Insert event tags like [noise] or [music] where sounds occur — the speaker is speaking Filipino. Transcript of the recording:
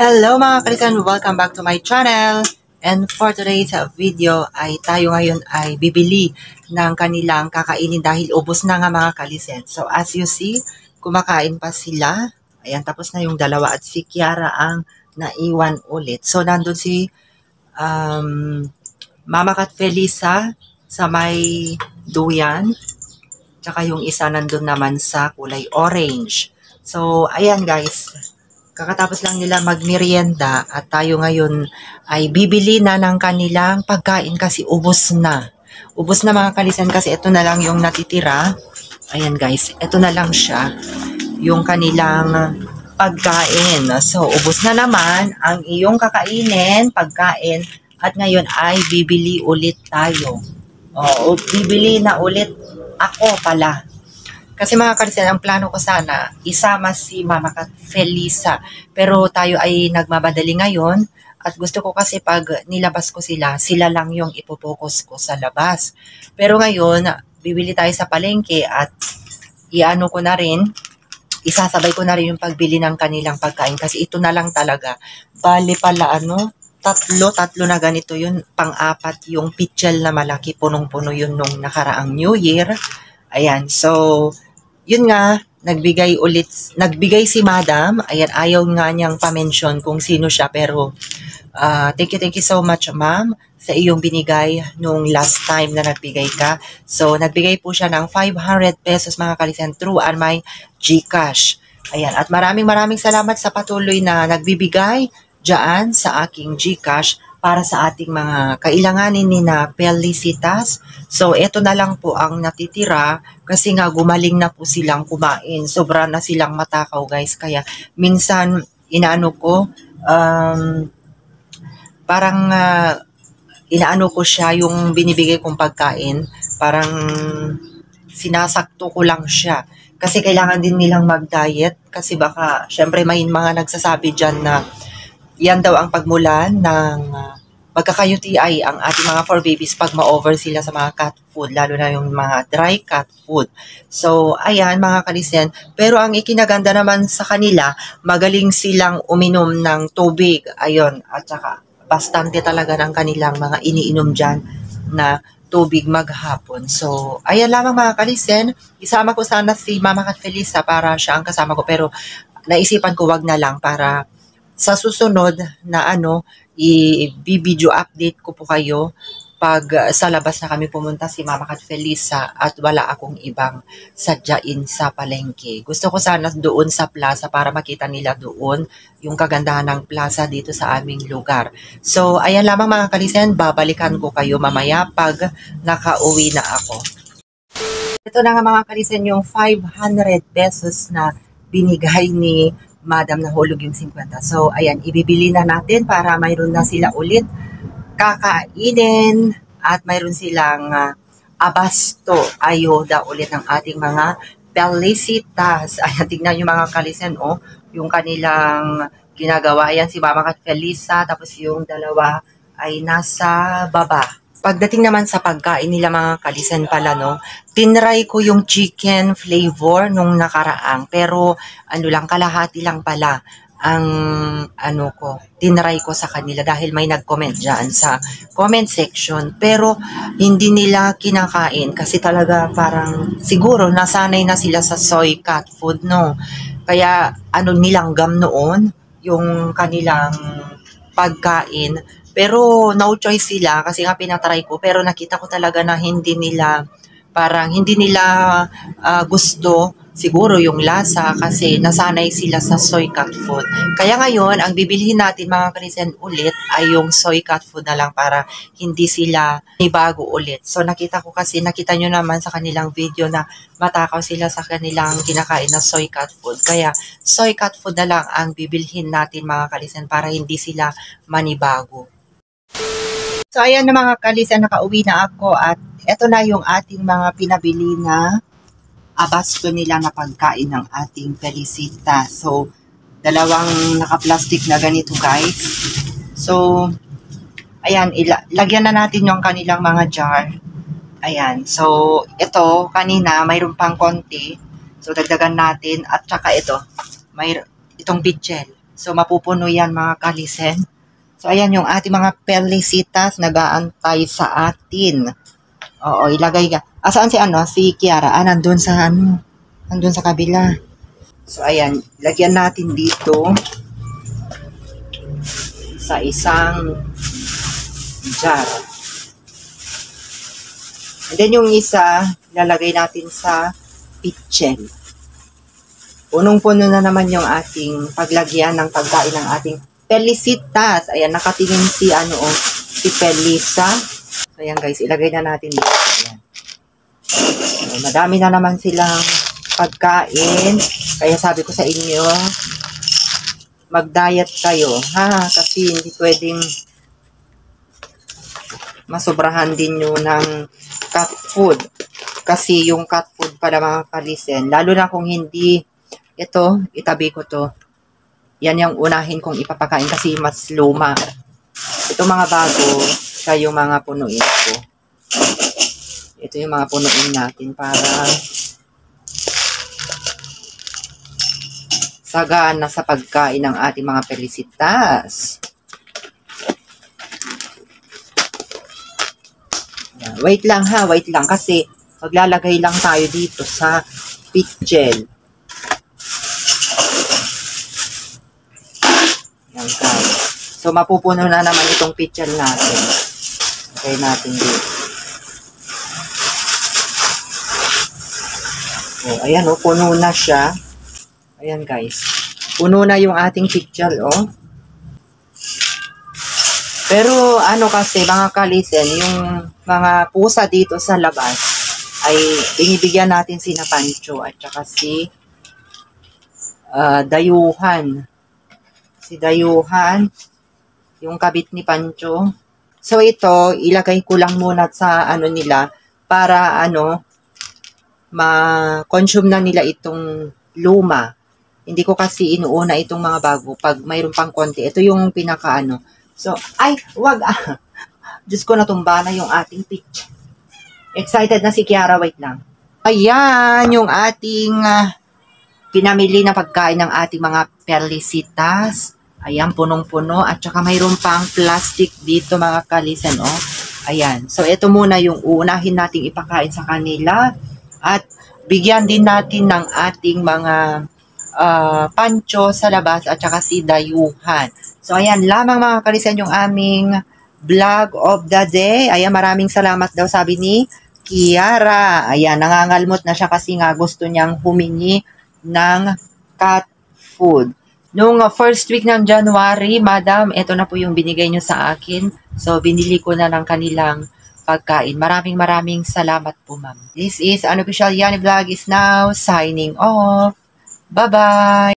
Hello mga kalisan! Welcome back to my channel! And for today's video ay tayo ngayon ay bibili ng kanilang kakainin dahil ubos na nga mga kalisen. So as you see, kumakain pa sila. Ayan, tapos na yung dalawa at si Kiara ang naiwan ulit. So nandun si um, Mama Kat Felisa sa may duyan. Tsaka yung isa nandun naman sa kulay orange. So, ayan guys, kakatapos lang nila magmerienda at tayo ngayon ay bibili na ng kanilang pagkain kasi ubos na. Ubos na mga kalisan kasi ito na lang yung natitira. Ayan guys, ito na lang siya. Yung kanilang pagkain. So, ubos na naman ang iyong kakainin, pagkain, at ngayon ay bibili ulit tayo. O, bibili na ulit ako pala. Kasi mga karisan, ang plano ko sana, isama si Mama Felisa. Pero tayo ay nagmamadali ngayon at gusto ko kasi pag nilabas ko sila, sila lang yung ipopokus ko sa labas. Pero ngayon, bibili tayo sa palengke at iano ko na rin, isasabay ko na rin yung pagbili ng kanilang pagkain kasi ito na lang talaga. Bali pala ano, tatlo, tatlo na ganito yun, pang-apat yung pitchel na malaki, punong-puno yun nung nakaraang New Year. Ayan, so yun nga, nagbigay ulit, nagbigay si madam, ayan, ayaw nga niyang pa-mention kung sino siya, pero uh, thank you, thank you so much, ma'am, sa iyong binigay nung last time na nagbigay ka. So, nagbigay po siya ng 500 pesos mga kalisen through on my GCash. Ayan, at maraming maraming salamat sa patuloy na nagbibigay dyan sa aking GCash para sa ating mga kailanganin ni na Felicitas. So, ito na lang po ang natitira kasi nga gumaling na po silang kumain. Sobra na silang matakaw guys. Kaya minsan inaano ko, um, parang uh, inaano ko siya yung binibigay kong pagkain. Parang sinasakto ko lang siya. Kasi kailangan din nilang mag-diet. Kasi baka, syempre may mga nagsasabi dyan na yan daw ang pagmulan ng uh, magkaka-UTI ang ating mga for babies pag ma-over sila sa mga cat food, lalo na yung mga dry cat food. So, ayan mga kalisen. Pero ang ikinaganda naman sa kanila, magaling silang uminom ng tubig. Ayun, at saka bastante talaga ng kanilang mga iniinom dyan na tubig maghapon. So, ayan lamang mga kalisen. Isama ko sana si Mama Kat Felisa para siya ang kasama ko. Pero naisipan ko wag na lang para sa susunod na ano, i-video update ko po kayo pag uh, sa labas na kami pumunta si Mama Kat Felisa at wala akong ibang sadyain sa palengke. Gusto ko sana doon sa plaza para makita nila doon yung kagandahan ng plaza dito sa aming lugar. So, ayan lamang mga kalisen, babalikan ko kayo mamaya pag nakauwi na ako. Ito na nga mga kalisen yung 500 pesos na binigay ni madam na hulog yung 50. So, ayan, ibibili na natin para mayroon na sila ulit kakainin at mayroon silang uh, abasto ayoda ulit ng ating mga felicitas. [laughs] Ayan, tignan yung mga kalisen, oh, yung kanilang ginagawa. Ayan, si Mama Felisa, tapos yung dalawa ay nasa baba. Pagdating naman sa pagkain nila mga kalisen pala, no, tinry ko yung chicken flavor nung nakaraang. Pero ano lang, kalahati lang pala ang ano ko, tinry ko sa kanila dahil may nag-comment dyan sa comment section. Pero hindi nila kinakain kasi talaga parang siguro nasanay na sila sa soy cat food, no. Kaya ano nilanggam noon yung kanilang pagkain pero no choice sila kasi nga pinatry ko pero nakita ko talaga na hindi nila parang hindi nila uh, gusto siguro yung lasa kasi nasanay sila sa soy cat food. Kaya ngayon, ang bibilhin natin mga kanisen ulit ay yung soy cat food na lang para hindi sila bago ulit. So nakita ko kasi, nakita nyo naman sa kanilang video na matakaw sila sa kanilang kinakain na soy cat food. Kaya soy cat food na lang ang bibilhin natin mga kalisen para hindi sila manibago. So, ayan na mga kalisa, nakauwi na ako at eto na yung ating mga pinabili na abasto nila na pagkain ng ating Felicita. So, dalawang naka-plastic na ganito guys. So, ayan, lagyan na natin yung kanilang mga jar. Ayan, so, ito, kanina, mayroon pang konti. So, dagdagan natin. At saka ito, may, itong bitchel. So, mapupuno yan mga kalisen. So, ayan yung ating mga pelicitas nag-aantay sa atin. Oo, ilagay ka. Asaan si ano? Si Kiara. Ah, nandun sa ano? Nandun sa kabila. So, ayan. Lagyan natin dito sa isang jar. And then yung isa, lalagay natin sa pitchen. Punong-puno na naman yung ating paglagyan ng pagkain ng ating Felicitas. Ayan, nakatingin si ano oh, si Felisa. So, ayan guys, ilagay na natin dito. Ayan. So, madami na naman silang pagkain. Kaya sabi ko sa inyo, mag-diet kayo, ha? Kasi hindi pwedeng masobrahan din nyo ng cat food. Kasi yung cat food para mga kalisen, lalo na kung hindi, ito, itabi ko to, yan yung unahin kong ipapakain kasi mas luma. Ito mga bago, siya yung mga punuin ko. Ito yung mga punuin natin para sagana sa pagkain ng ating mga pelicitas. Wait lang ha, wait lang kasi maglalagay lang tayo dito sa pit gel. Yan guys. So, mapupuno na naman itong pitcher natin. Okay natin dito. Oh, ayan oh, puno na siya. Ayan guys. Puno na yung ating pitcher oh. Pero ano kasi mga kalisen, yung mga pusa dito sa labas ay binibigyan natin si na Pancho at saka si uh, Dayuhan si Dayuhan, yung kabit ni Pancho. So ito, ilagay ko lang muna sa ano nila para ano ma-consume na nila itong luma. Hindi ko kasi inuuna itong mga bago pag mayroon pang konti. Ito yung pinaka ano. So, ay, wag ah. [laughs] Diyos ko natumba na yung ating pitch. Excited na si Kiara, wait lang. Ayan, yung ating uh, pinamili na pagkain ng ating mga pelicitas. Ayan, punong-puno. At saka mayroon pang plastic dito mga kalisan, oh. Ayan. So, ito muna yung uunahin nating ipakain sa kanila. At bigyan din natin ng ating mga uh, pancho sa labas at saka si dayuhan. So, ayan lamang mga kalisan yung aming vlog of the day. Ayan, maraming salamat daw sabi ni Kiara. Ayan, nangangalmot na siya kasi nga gusto niyang humingi ng cat food. Nung uh, first week ng January, Madam, ito na po yung binigay nyo sa akin. So, binili ko na ng kanilang pagkain. Maraming maraming salamat po, ma'am. This is Unofficial Yani Vlog is now signing off. Bye-bye!